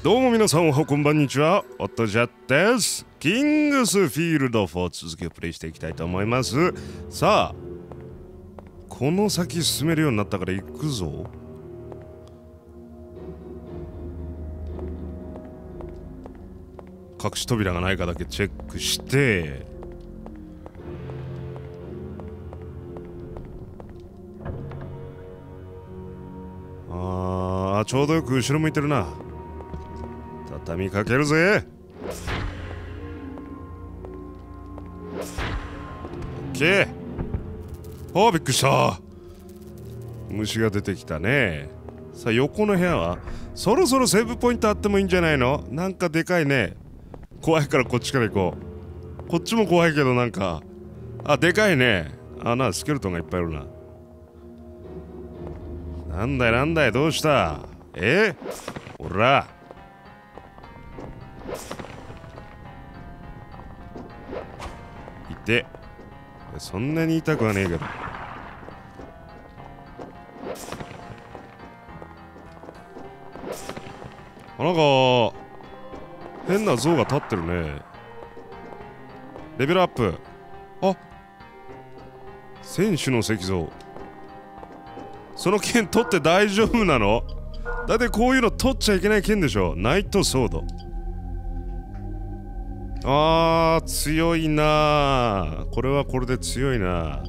どうも皆さんおはこんばんにちは。オットジャッです。キングスフィールド4続きをプレイしていきたいと思います。さあこの先進めるようになったから行くぞ。隠し扉がないかだけチェックして。あーちょうどよく後ろ向いてるな。畳みかけるぜ。オッケーあーびっくりした。虫が出てきたね。さあ横の部屋はそろそろセーブポイントあってもいいんじゃないの？なんかでかいね。怖いからこっちから行こう。こっちも怖いけどなんか。あでかいね。あなスケルトンがいっぱいいるな。なんだいなんだいどうした？え？ほら。そんなに痛くはねえけど。あなんか変な像が立ってるね。レベルアップ。あ選手の石像。その剣取って大丈夫なの？だってこういうの取っちゃいけない剣でしょ。ナイトソード。あー強いな。これはこれで強いな。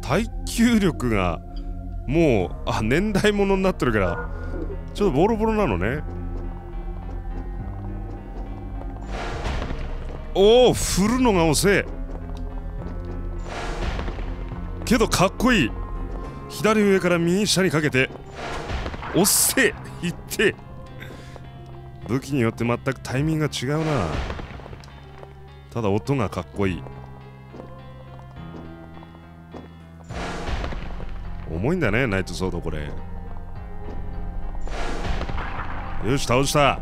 耐久力がもうあ年代物になってるからちょっとボロボロなのね。おお振るのが遅えけどかっこいい。左上から右下にかけておっせいって。武器によって全くタイミングが違うな。ただ音がかっこいい。重いんだねナイトソードこれ。よし倒した。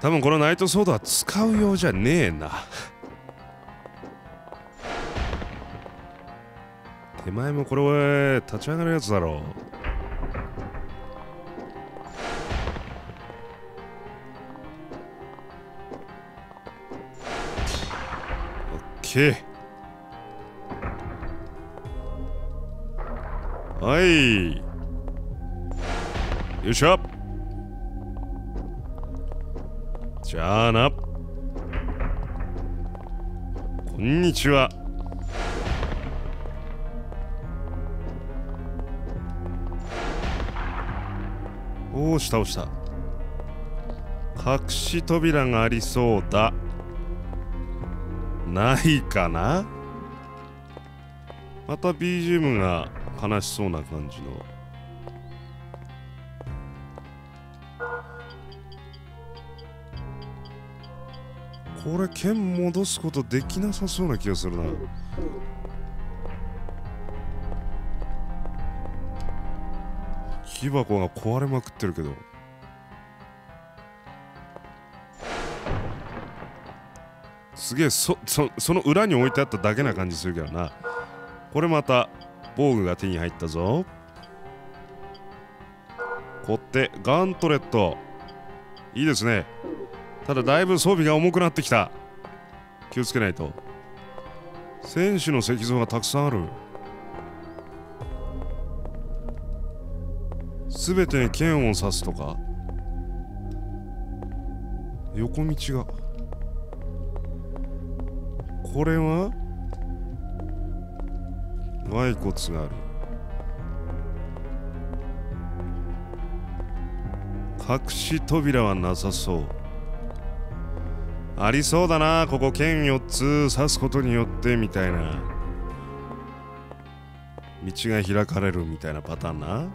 多分このナイトソードは使うようじゃねえな。手前もこれは立ち上がるやつだろう。オッケーはいよいしょじゃあなこんにちはおーし倒した隠し扉がありそうだないかな？また BGM が悲しそうな感じの。これ剣戻すことできなさそうな気がするな。木箱が壊れまくってるけど。すげえそそその裏に置いてあっただけな感じするけどな。これまた防具が手に入ったぞ。こってガントレット。いいですね。ただだいぶ装備が重くなってきた。気をつけないと。選手の石像がたくさんある。すべてに剣を刺すとか。横道が。これは？骸骨がある。隠し扉はなさそう。ありそうだな。ここ剣4つ刺すことによってみたいな。道が開かれるみたいなパターンな。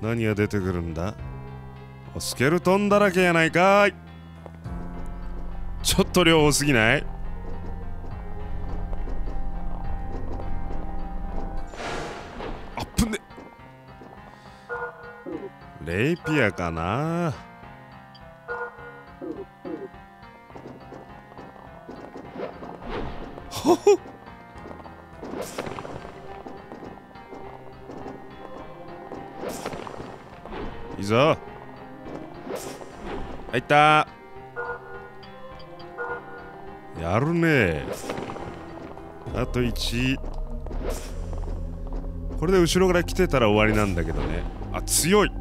何が出てくるんだ？スケルトンだらけやないかい。ちょっと量多すぎない？あっぶねレイピアかな。ほほいいぞ。入った。やるね。あと1これで後ろから来てたら終わりなんだけどね。あ強い。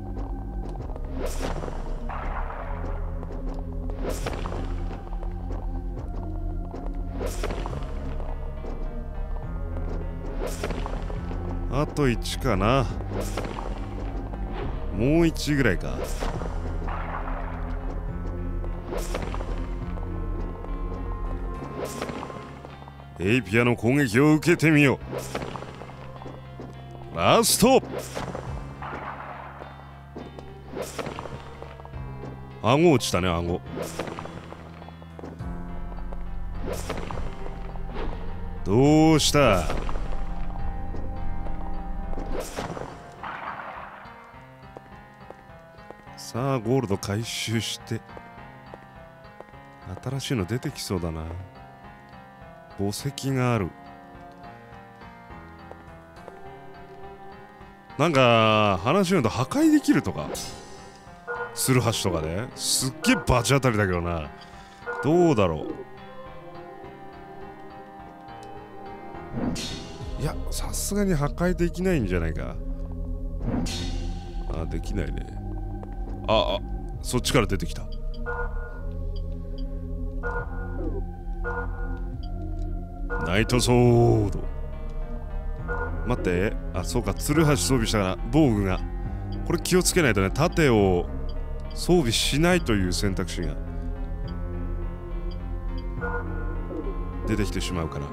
あと1かな。もう1ぐらいか。エイピアの攻撃を受けてみよう。ラスト。顎落ちたね顎。どうした？さあゴールド回収して。新しいの出てきそうだな。墓石がある。なんか話を言うと破壊できるとかする橋とかですっげえバチ当たりだけどな。どうだろう。いやさすがに破壊できないんじゃないか。あできないね。ああそっちから出てきた。ナイトソード。待って。あそうか。ツルハシ装備したから防具が。これ気をつけないとね。盾を装備しないという選択肢が。出てきてしまうから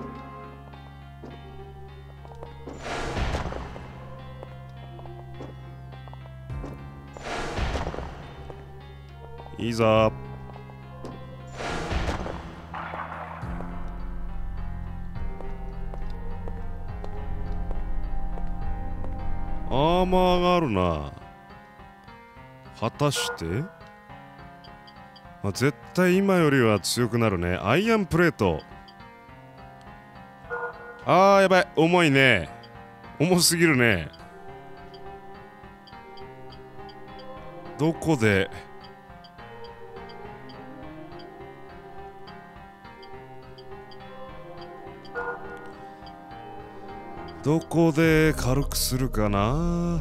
いいぞーマーがあるな。果たして、まあ、絶対今よりは強くなるね。アイアンプレート。あーやばい。重いね。重すぎるね。どこで？どこで軽くするかな？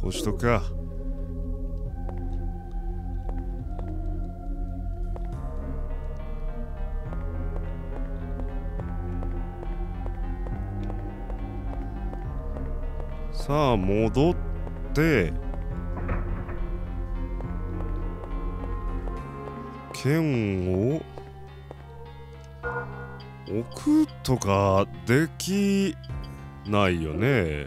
こうしとくか。さあ戻って。剣を置くとかできないよね。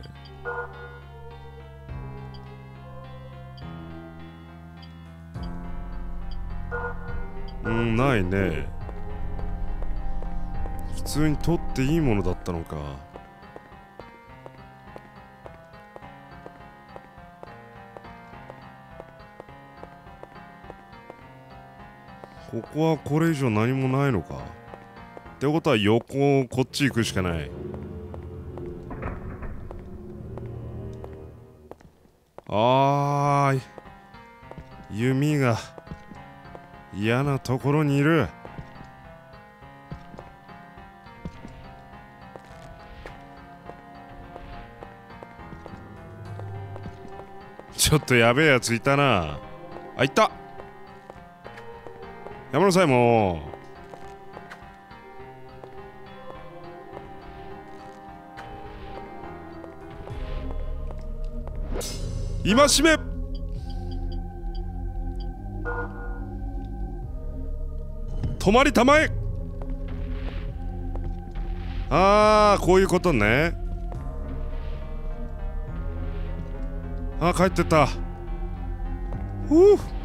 うんないね。普通に取っていいものだったのか。ここはこれ以上何もないのか？ってことは横をこっち行くしかない。あー弓が嫌なところにいる。ちょっとやべえやついたな。あいった。やめなさいも。う今しめ。止まりたまえ。ああこういうことね。あー帰ってった。ふう。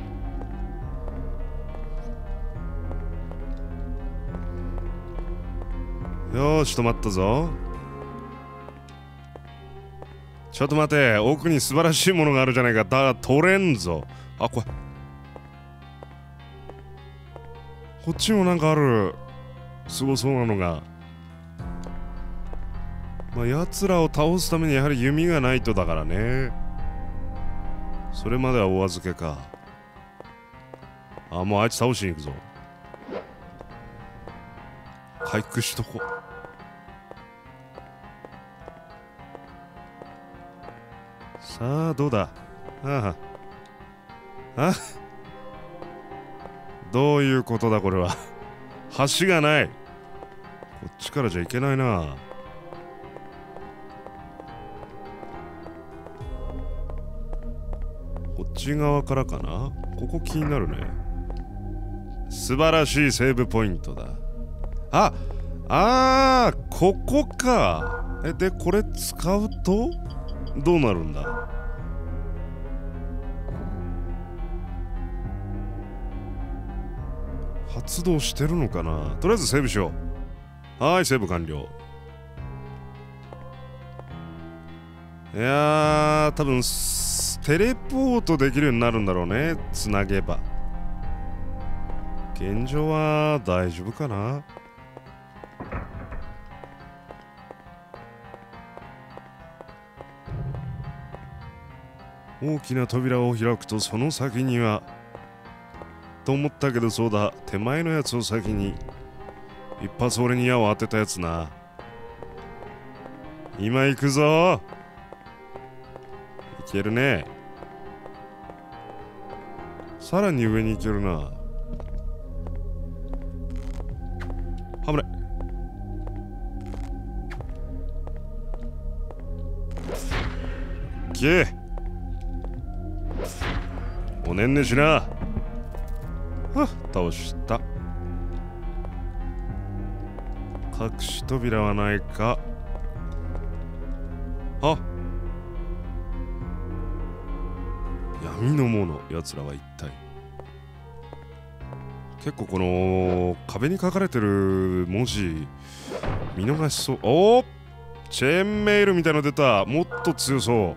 よし止まったぞ。ちょっと待て。奥に素晴らしいものがあるじゃないか。だが取れんぞ。あこれ。こっちもなんかある。すごそうなのが。まあ奴らを倒すためにやはり弓がないとだからね。それまではお預けか。あもうあいつ倒しに行くぞ。回復しとこう。さあどうだ？ああ。あどういうことだこれは？橋がない。こっちからじゃいけないな。こっち側からかな？ここ気になるね。素晴らしいセーブポイントだ。ああーここか。えでこれ使うと？どうなるんだ？発動してるのかな？とりあえずセーブしよう。はいセーブ完了。いやー多分テレポートできるようになるんだろうね。つなげば。現状は大丈夫かな？大きな扉を開くとその先にはと思ったけどそうだ手前のやつを先に一発俺に矢を当てたやつな。今行くぞ。いけるね。さらに上に行けるな。危ない。け。ねんねしな。はっ倒した。隠し扉はないか。あ。闇の者奴らは一体。結構この壁に書かれてる文字見逃しそう。おチェーンメールみたいの出た。もっと強そう。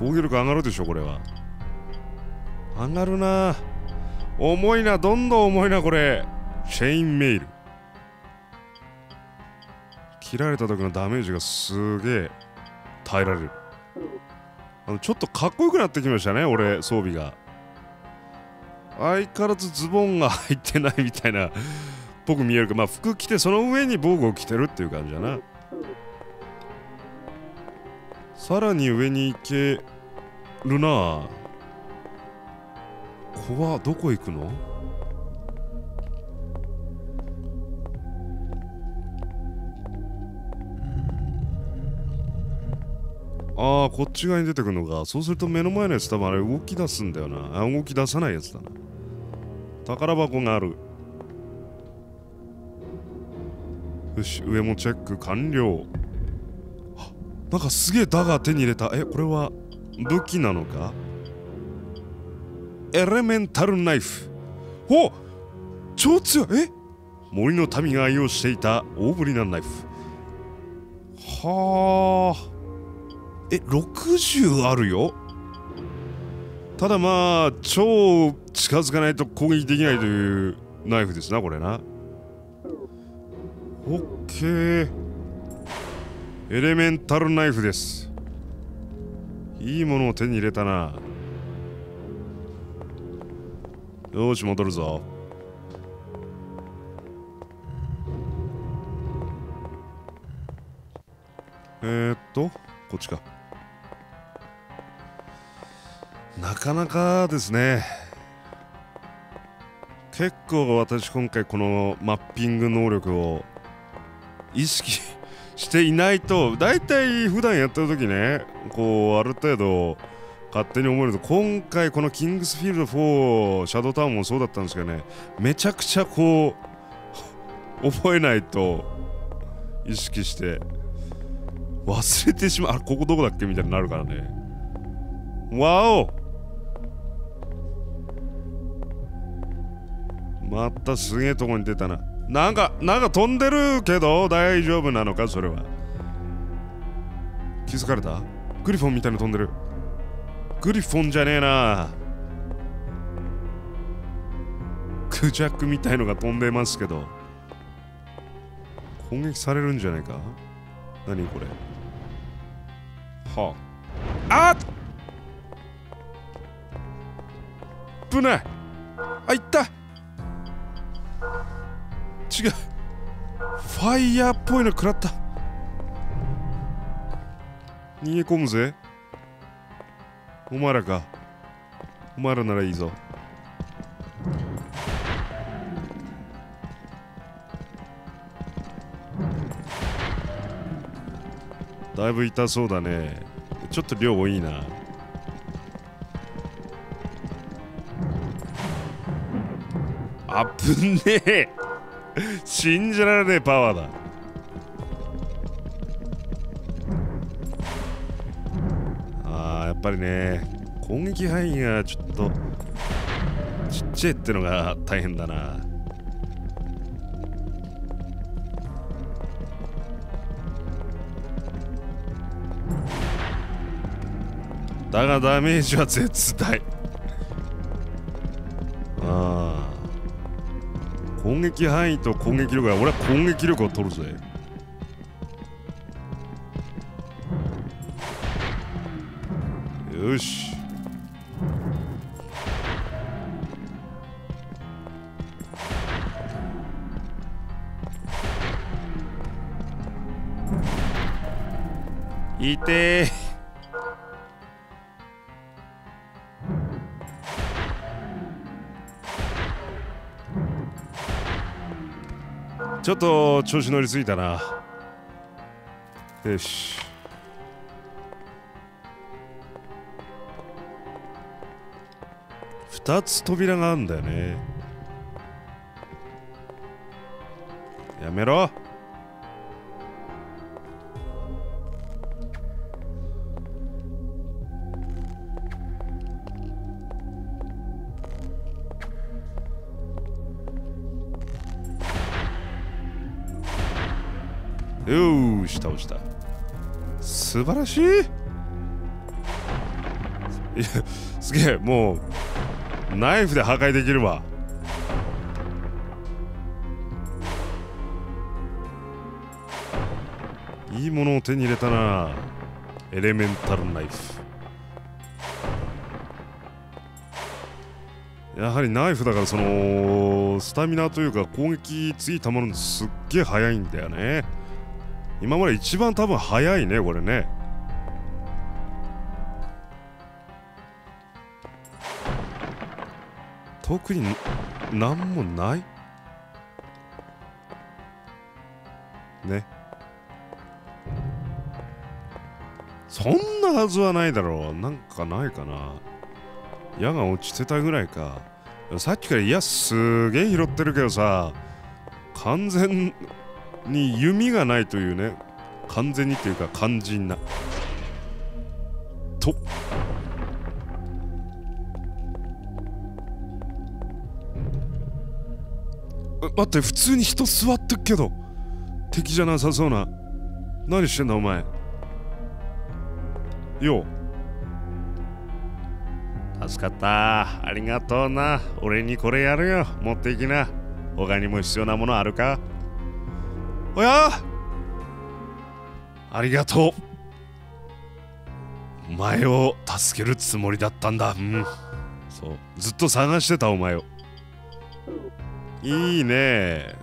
防御力上がるでしょこれは。上がるな。重いなどんどん重いなこれ。チェーンメール。切られた時のダメージがすげえ耐えられる。あのちょっとかっこよくなってきましたね俺装備が。相変わらずズボンが入ってないみたいなっぽく見えるか。まあ服着てその上に防具を着てるっていう感じだな。さらに上に行けるな。ここはどこ行くの？ああこっち側に出てくるのか。そうすると目の前のやつ多分あれ動き出すんだよな。あ動き出さないやつだな。宝箱がある。よし上もチェック完了。なんかすげえダガー手に入れた。えこれは武器なのか？エレメンタルナイフ。お超強いえ？森の民が愛用していた大ぶりなナイフ。はあ。え60あるよ？ただまあ超近づかないと攻撃できないというナイフですなこれな。オッケー。エレメンタルナイフです。いいものを手に入れたな。よし戻るぞ。えー、っとこっちか。なかなかですね。結構私今回このマッピング能力を意識していないと大体普段やってる時ねこうある程度勝手に思えると今回このキングスフィールド4シャドウタウンもそうだったんですけどねめちゃくちゃこう覚えないと意識して忘れてしまうあここどこだっけみたいになるからね。わお！またすげえとこに出たな。なんかなんか飛んでるけど大丈夫なのか？それは。気づかれた？グリフォンみたいに飛んでる。グリフォンじゃねえな。クジャックみたいのが飛んでますけど。攻撃されるんじゃないか？何これ？はあ。あっ！危ない！あいった！違う。ファイヤーっぽいの食らった。逃げ込むぜ。お前らか。お前らならいいぞ。だいぶ痛そうだね。ちょっと量多いな。あぶねえ。信じられねえパワーだ。ね。攻撃範囲がちょっとちっちゃいってのが大変だな。だがダメージは絶大。ああ。攻撃範囲と攻撃力が俺は攻撃力を取るぜ。よし。いてー。ちょっと調子乗りすぎたな。よし。2つ扉があるんだよね。やめろ。よーし倒した。素晴らしい。いやすげえもうナイフで破壊できるわ。いいものを手に入れたな。エレメンタルナイフ。やはりナイフだからそのスタミナというか攻撃次たまるのすっげえ速いんだよね。今まで一番多分早いねこれね。特に何もない？ね。そんなはずはないだろう。なんかないかな。矢が落ちてたぐらいか。さっきから矢すげえ拾ってるけどさ完全に弓がないというね。完全にっていうか肝心な。と待って普通に人座ってっけど。敵じゃなさそうな。何してんだお前。よう。助かった。ありがとうな。俺にこれやるよ。持っていきな。他にも必要なものあるか？おや？ありがとう。お前を助けるつもりだったんだ。うん。そう。ずっと探してたお前を。いいね。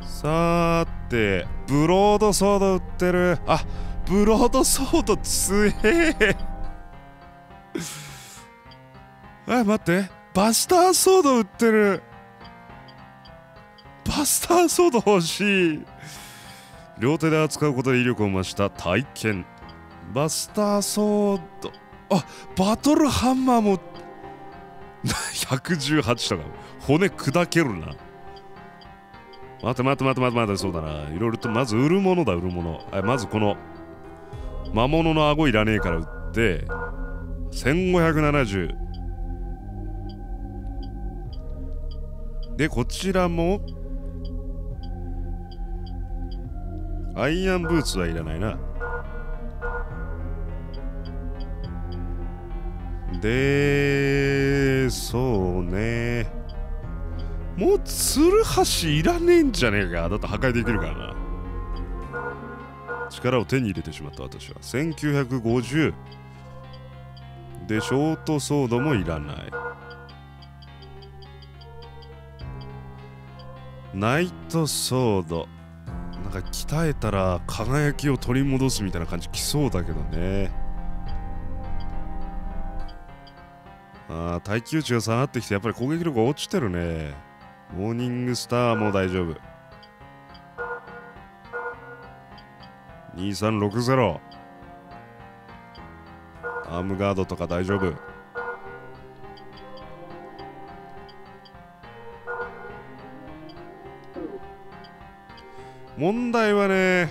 さてブロードソード売ってる。あブロードソードつえ。あ待って。バスターソード売ってる。バスターソード欲しい。両手で扱うことで威力を増した。体験。バスターソード。あバトルハンマーも 118とか骨砕けるな。待って待って待って待って待てそうだな。いろいろとまず売るものだ売るもの。まずこの魔物の顎いらねえから売って1570でこちらもアイアンブーツはいらないな。でそうね。もうツルハシいらねえんじゃねえか。だって破壊できるからな。力を手に入れてしまった私は。1950でショートソードもいらない。ナイトソード。なんか鍛えたら輝きを取り戻すみたいな感じきそうだけどね。耐久値が下がってきてやっぱり攻撃力が落ちてるね。モーニングスターも大丈夫。2360アームガードとか大丈夫。問題はね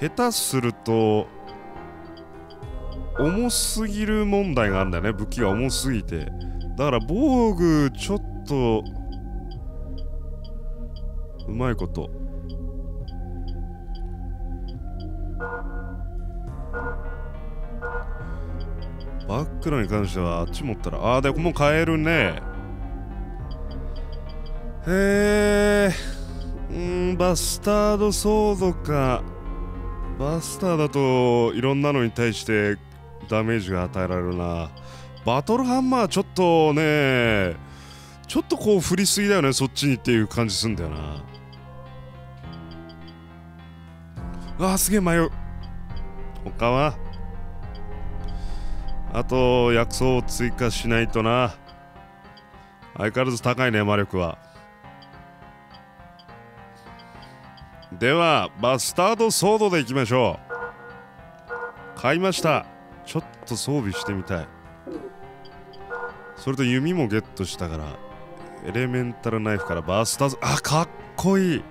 下手すると重すぎる問題があるんだよね。武器が重すぎて。だから防具ちょっとうまいこと。バックロに関してはあっち持ったらああでももう買えるね。へえうんバスタードソードか。バスターだといろんなのに対してダメージが与えられるな。バトルハンマーちょっとねちょっとこう振りすぎだよねそっちにっていう感じすんだよな。あーすげえ迷う。他は。あと薬草を追加しないとな。相変わらず高いね魔力は。ではバスタードソードでいきましょう。買いました。ちょっと装備してみたい。それと弓もゲットしたからエレメンタルナイフからバースタードあかっこいい。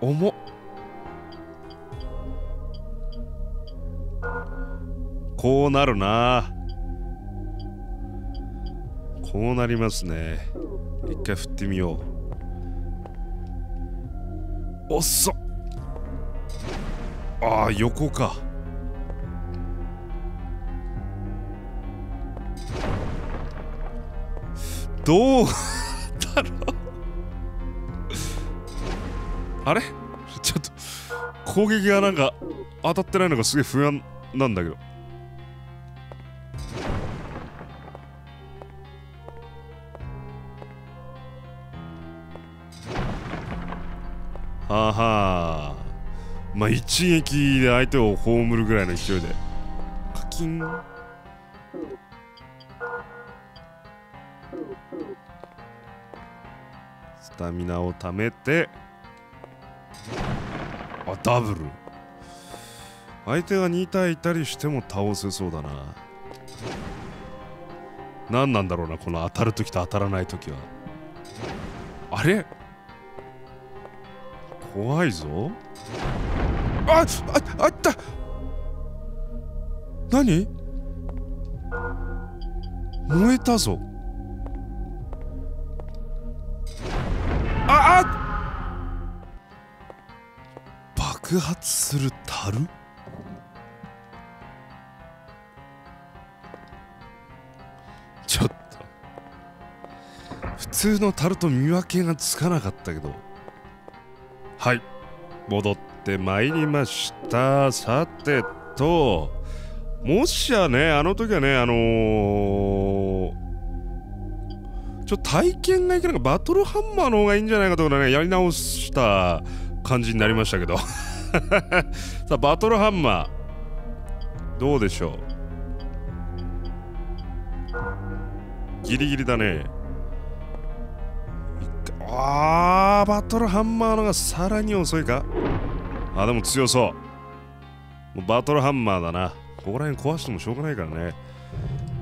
重っ。こうなるな。こうなりますね。一回振ってみよう。おっそああ横か。どうだろう。あれ？ちょっと攻撃がなんか当たってないのがすげえ不安なんだけど。はあはあまあ一撃で相手を葬るぐらいの勢いで。カキン。スタミナを貯めて。あダブル。相手が2体いたりしても倒せそうだな。何なんだろうなこの当たるときと当たらないときは。あれ？怖いぞ。あああった。何？燃えたぞ。ああ爆発する樽？ちょっと。普通の樽と見分けがつかなかったけど。はい戻ってまいりました。さてともしやねあの時はねあのー、ちょっと体験がいけないかバトルハンマーの方がいいんじゃないかとかねやり直した感じになりましたけど。さあバトルハンマーどうでしょう？ギリギリだね。あーバトルハンマーのがさらに遅いか？あでも強そう。もうバトルハンマーだな。ここら辺壊してもしょうがないからね。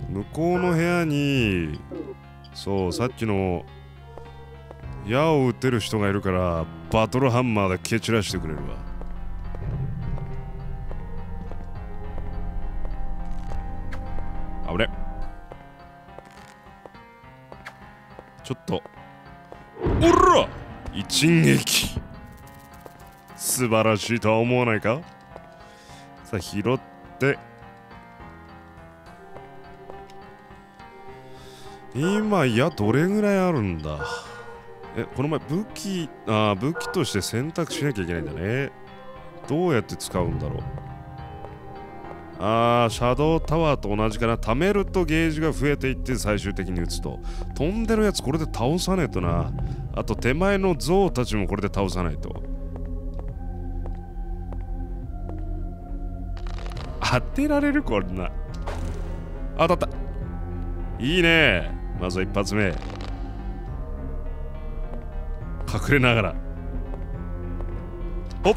向こうの部屋にそうさっきの矢を撃てる人がいるからバトルハンマーで蹴散らしてくれるわ。あぶね。ちょっと。おら!一撃!素晴らしいとは思わないか？さあ、拾って。今やどれぐらいあるんだ？え、この前武器、あ武器として選択しなきゃいけないんだね。どうやって使うんだろう？あーシャドウタワーと同じかな。貯めるとゲージが増えていって最終的に打つと。飛んでるやつこれで倒さねえとな。あと手前の像たちもこれで倒さないと。当てられるこんな。当たった。いいね。まずは一発目。隠れながら。ほっ。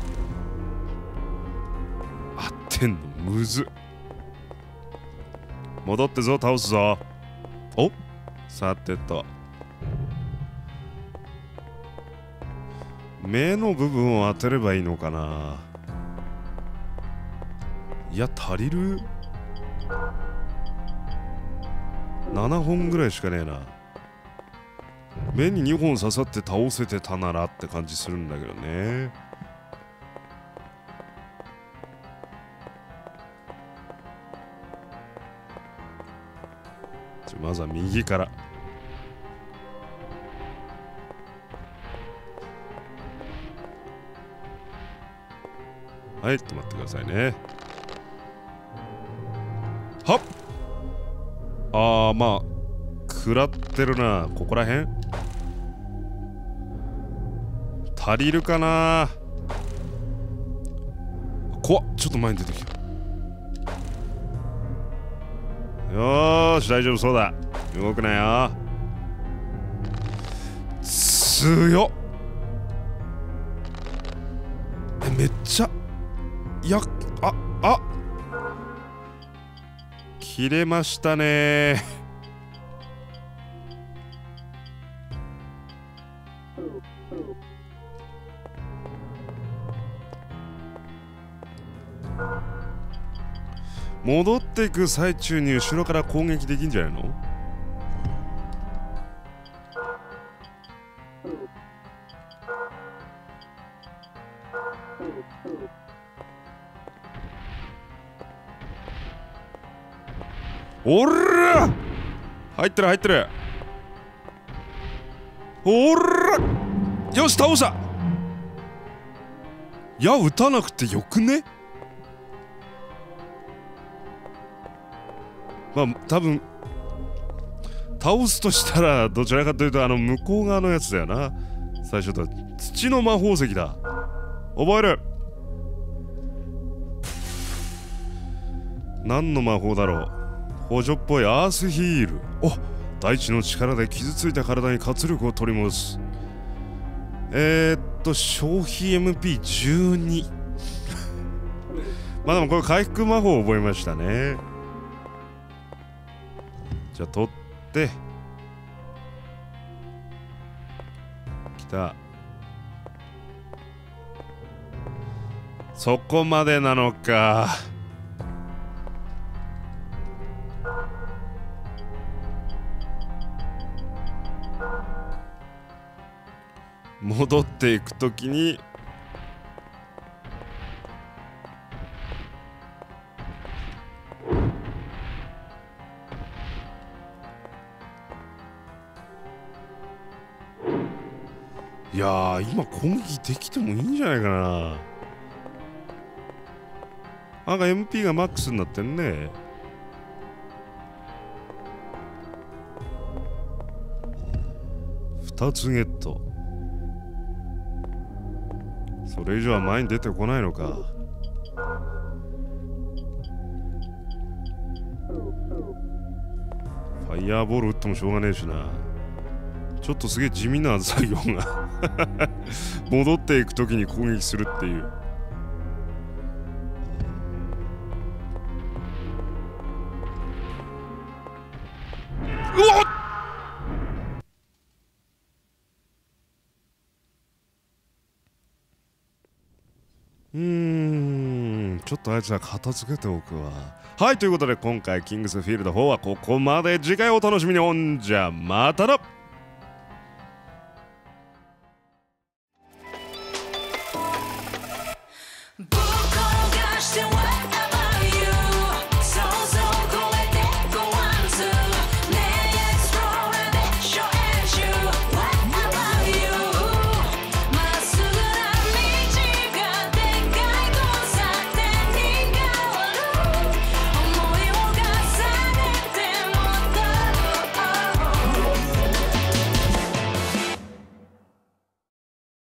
合ってんのむず。戻ってぞ倒すぞ。おさてと目の部分を当てればいいのかな。いや足りる？7本ぐらいしかねえな。目に2本刺さって倒せてたならって感じするんだけどね。じゃまずは右から。はい止まってくださいね。あーまあ食らってるな。ここらへん足りるかな？怖っ。ちょっと前に出てきた。よーし大丈夫そうだ。動くなよ。強っ。えめっちゃやっああ切れましたね。戻っていく最中に後ろから攻撃できんじゃないの？おら入ってる入ってるおらよし倒したいや撃たなくてよくねまあ多分倒すとしたらどちらかというとあの向こう側のやつだよな最初と土の魔法石だ覚える何の魔法だろう補助っぽいアースヒール。お大地の力で傷ついた体に活力を取り戻す。えー、っと消費 MP12 まあでもこれ回復魔法を覚えましたね。じゃあ取って。きた。そこまでなのか。戻っていくときにいや今攻撃できてもいいんじゃないかな。なんか MP がマックスになってんね。2つゲット。れ以上は前に出てこないのか。ファイヤーボール打ってもしょうがねえしな。ちょっとすげえ地味な作業が。戻っていく時に攻撃するっていう。うわっうーんちょっとあいつは片付けておくわ。はいということで今回キングスフィールド4はここまで。次回お楽しみに。ほんじゃまたな。